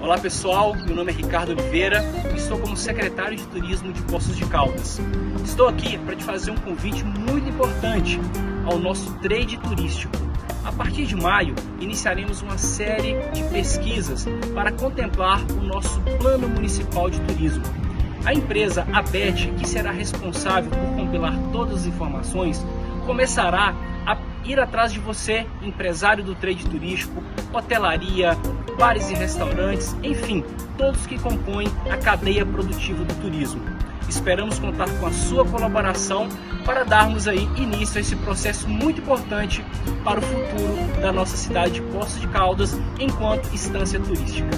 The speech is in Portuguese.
Olá pessoal, meu nome é Ricardo Oliveira e estou como secretário de Turismo de Poços de Caldas. Estou aqui para te fazer um convite muito importante ao nosso trade turístico. A partir de maio, iniciaremos uma série de pesquisas para contemplar o nosso Plano Municipal de Turismo. A empresa ABET, que será responsável por compilar todas as informações, começará a ir atrás de você, empresário do trade turístico, hotelaria, bares e restaurantes, enfim, todos que compõem a cadeia produtiva do turismo. Esperamos contar com a sua colaboração para darmos aí início a esse processo muito importante para o futuro da nossa cidade de Poços de Caldas enquanto instância turística.